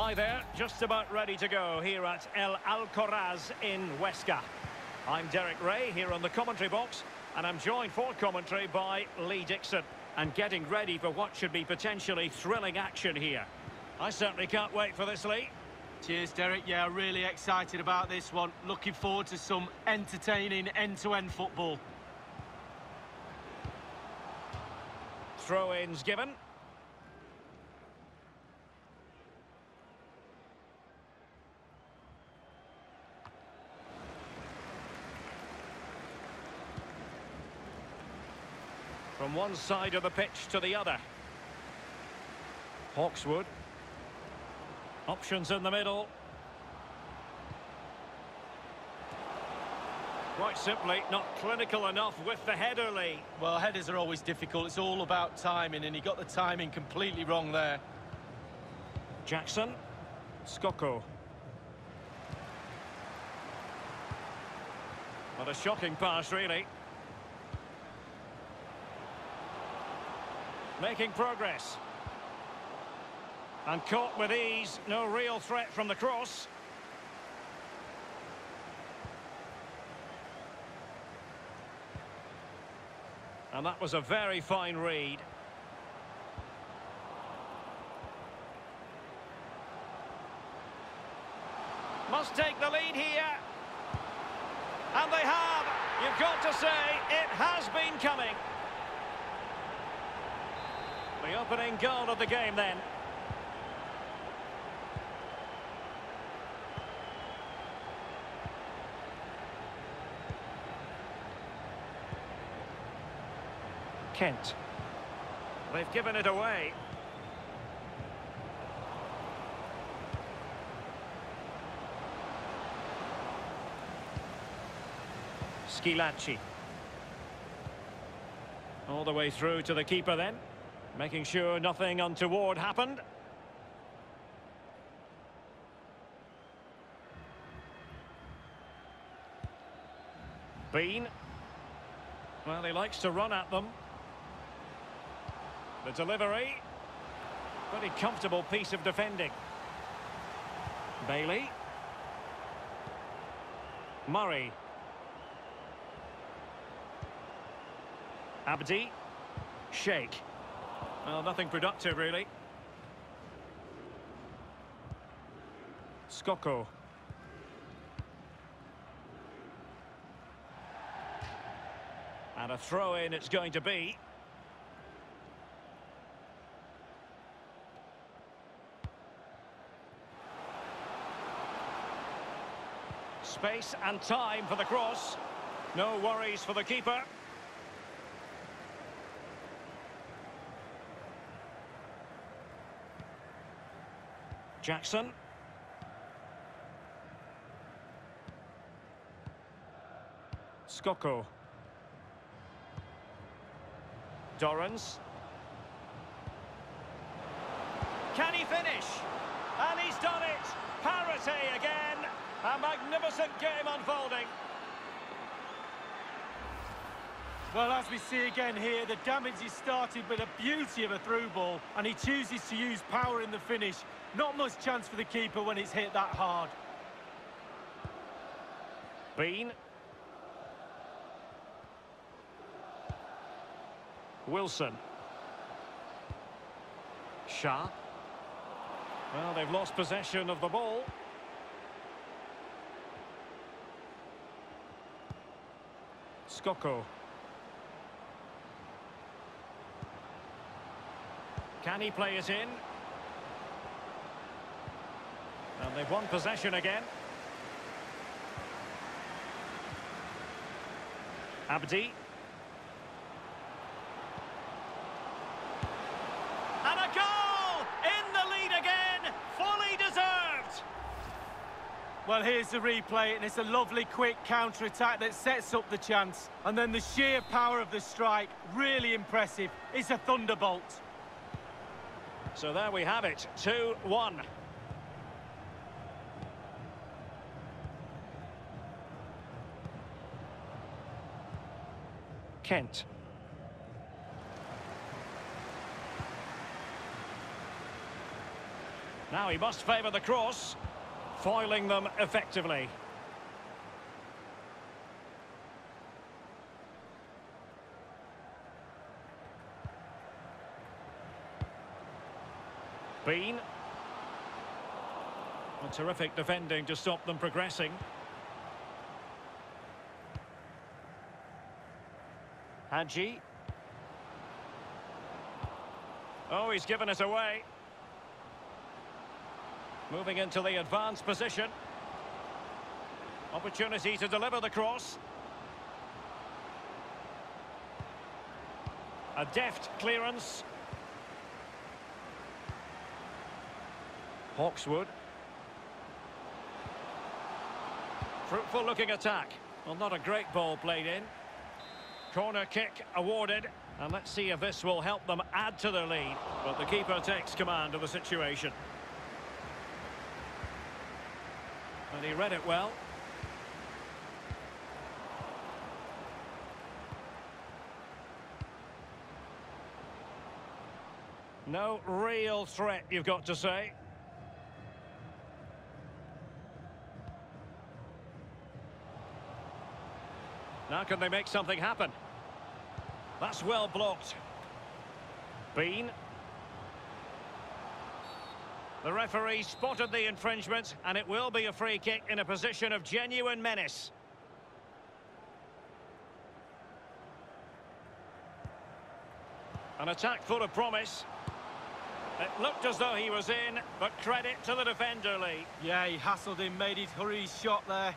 Hi there, just about ready to go here at El Alcoraz in Huesca. I'm Derek Ray here on the commentary box, and I'm joined for commentary by Lee Dixon. And getting ready for what should be potentially thrilling action here. I certainly can't wait for this, Lee. Cheers, Derek. Yeah, really excited about this one. Looking forward to some entertaining end-to-end -end football. Throw-ins given. From one side of the pitch to the other. Hawkswood. Options in the middle. Quite simply, not clinical enough with the header, Lee. Well, headers are always difficult. It's all about timing, and he got the timing completely wrong there. Jackson. Skoko. What a shocking pass, really. Making progress. And caught with ease. No real threat from the cross. And that was a very fine read. Must take the lead here. And they have. You've got to say, it has been coming. The opening goal of the game then. Kent. They've given it away. Schillaci. All the way through to the keeper then. Making sure nothing untoward happened. Bean. Well, he likes to run at them. The delivery. Pretty comfortable piece of defending. Bailey. Murray. Abdi. Sheikh. Well, nothing productive, really. Skoko. And a throw-in it's going to be. Space and time for the cross. No worries for the keeper. Jackson. Skoko. Dorrans. Can he finish? And he's done it! Parity again! A magnificent game unfolding. Well, as we see again here, the damage is started with a beauty of a through ball, and he chooses to use power in the finish. Not much chance for the keeper when it's hit that hard. Bean. Wilson. Sharp. Well, they've lost possession of the ball. Skoko. Can he play it in? And they've won possession again. Abdi. And a goal! In the lead again! Fully deserved! Well, here's the replay, and it's a lovely quick counter-attack that sets up the chance. And then the sheer power of the strike, really impressive. It's a thunderbolt. So there we have it, 2-1. Kent. Now he must favour the cross, foiling them effectively. Bean. A terrific defending to stop them progressing. Oh, he's given us away. Moving into the advanced position. Opportunity to deliver the cross. A deft clearance. Hawkswood. Fruitful looking attack. Well, not a great ball played in. Corner kick awarded. And let's see if this will help them add to their lead. But the keeper takes command of the situation. And he read it well. No real threat, you've got to say. Now can they make something happen? That's well blocked. Bean. The referee spotted the infringement, and it will be a free kick in a position of genuine menace. An attack full of promise. It looked as though he was in, but credit to the defender, Lee. Yeah, he hassled him, made his hurry shot there.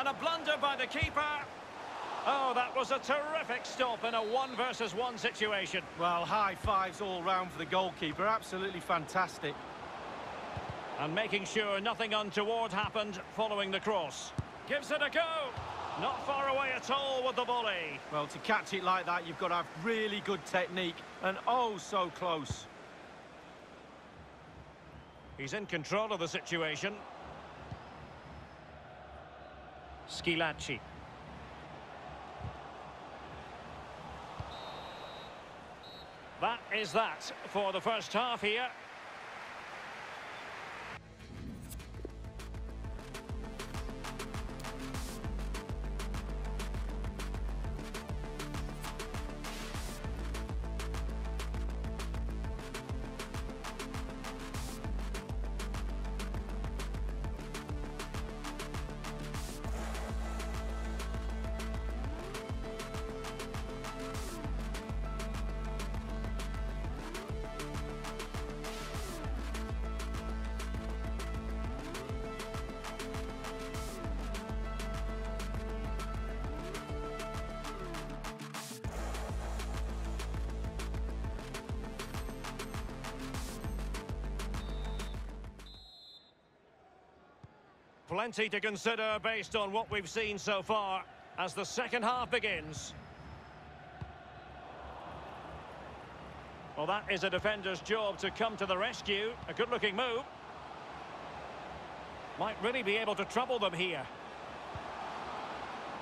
And a blunder by the keeper. Oh, that was a terrific stop in a one versus one situation. Well, high fives all round for the goalkeeper. Absolutely fantastic. And making sure nothing untoward happened following the cross. Gives it a go. Not far away at all with the volley. Well, to catch it like that, you've got to have really good technique. And oh, so close. He's in control of the situation. Schillaci. That is that for the first half here. Plenty to consider based on what we've seen so far as the second half begins. Well, that is a defender's job to come to the rescue. A good-looking move. Might really be able to trouble them here.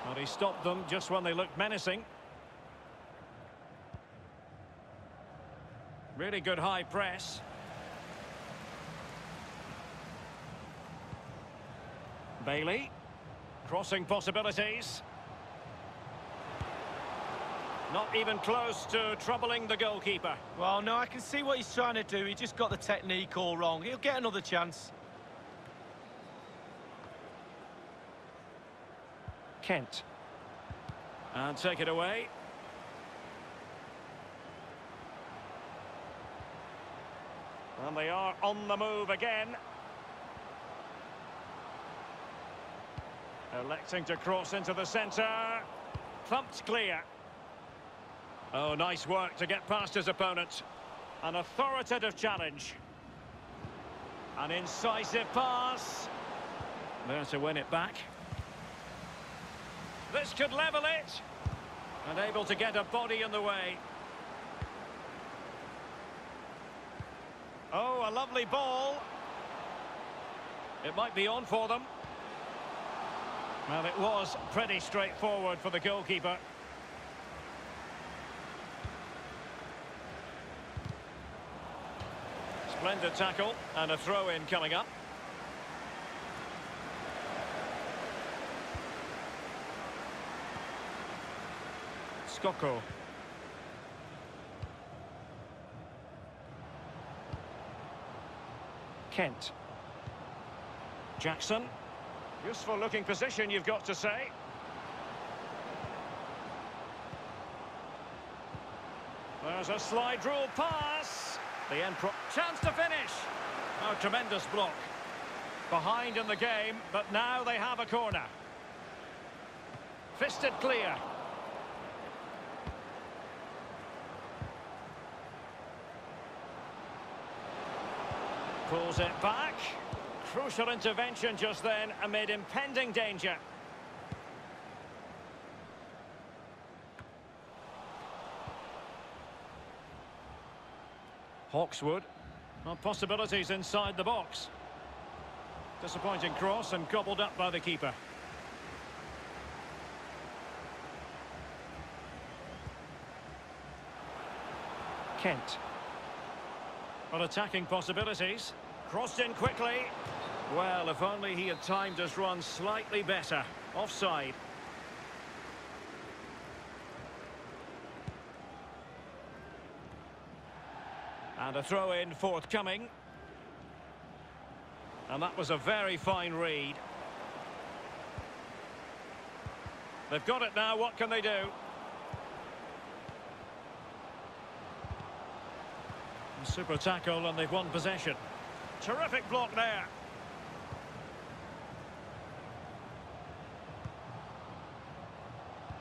But he stopped them just when they looked menacing. Really good high press. Bailey. Crossing possibilities. Not even close to troubling the goalkeeper. Well, no, I can see what he's trying to do. He just got the technique all wrong. He'll get another chance. Kent. And take it away. And they are on the move again. Uh, Electing to cross into the centre. Thumped clear. Oh, nice work to get past his opponent. An authoritative challenge. An incisive pass. There to win it back. This could level it. And able to get a body in the way. Oh, a lovely ball. It might be on for them. Well, it was pretty straightforward for the goalkeeper. Splendid tackle and a throw-in coming up. Skoko. Kent. Jackson. Useful looking position, you've got to say. There's a slide rule pass. The end pro chance to finish. Oh, tremendous block. Behind in the game, but now they have a corner. Fisted clear. Pulls it back. Crucial intervention just then amid impending danger. Hawkswood. Well, possibilities inside the box. Disappointing cross and gobbled up by the keeper. Kent. Well, attacking possibilities. Crossed in quickly. Well, if only he had timed his run slightly better. Offside. And a throw-in forthcoming. And that was a very fine read. They've got it now, what can they do? Super tackle and they've won possession. Terrific block there.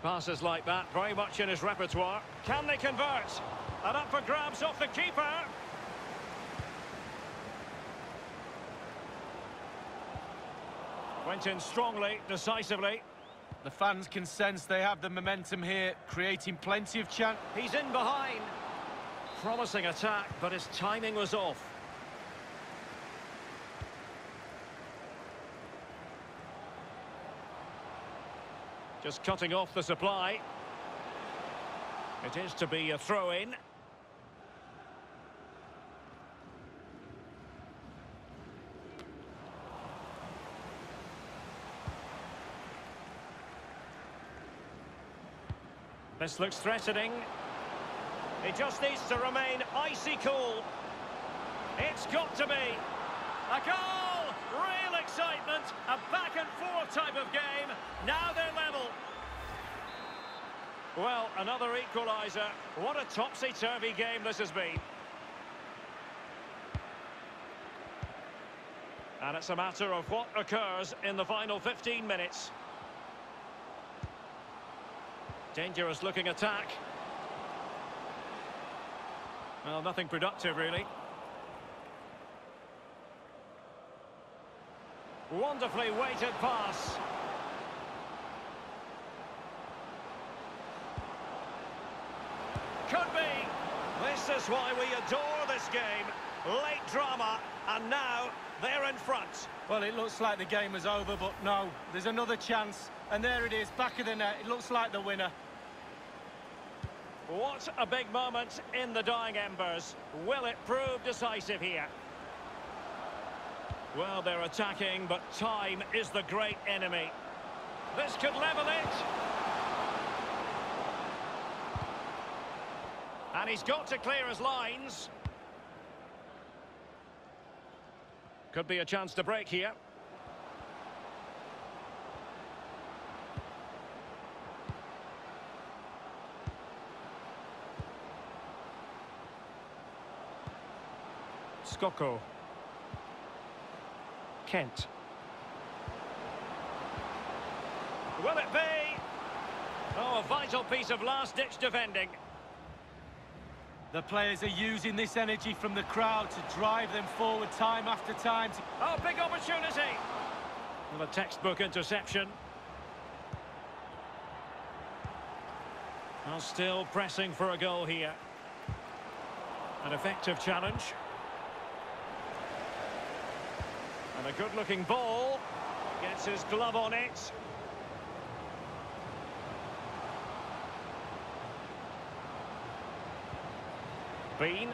Passes like that, very much in his repertoire. Can they convert? And up for grabs off the keeper. Went in strongly, decisively. The fans can sense they have the momentum here, creating plenty of chance. He's in behind. Promising attack, but his timing was off. Just cutting off the supply. It is to be a throw-in. This looks threatening. He just needs to remain icy cool. It's got to be. A goal! Excitement. A back and forth type of game. Now they're level. Well, another equaliser. What a topsy-turvy game this has been. And it's a matter of what occurs in the final 15 minutes. Dangerous looking attack. Well, nothing productive, really. Wonderfully weighted pass. Could be. This is why we adore this game. Late drama, and now they're in front. Well, it looks like the game is over, but no, there's another chance. And there it is, back of the net. It looks like the winner. What a big moment in the dying embers. Will it prove decisive here? Well, they're attacking, but time is the great enemy. This could level it. And he's got to clear his lines. Could be a chance to break here. Skoko. Kent. Will it be? Oh, a vital piece of last-ditch defending. The players are using this energy from the crowd to drive them forward time after time. Oh, big opportunity! Well, a textbook interception. Well, still pressing for a goal here. An effective challenge. And a good-looking ball. Gets his glove on it. Bean.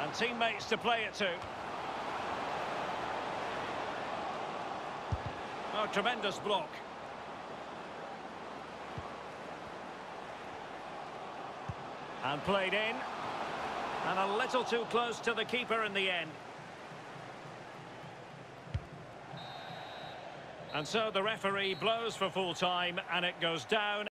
And teammates to play it to. Oh, tremendous block. And played in. And a little too close to the keeper in the end. And so the referee blows for full time and it goes down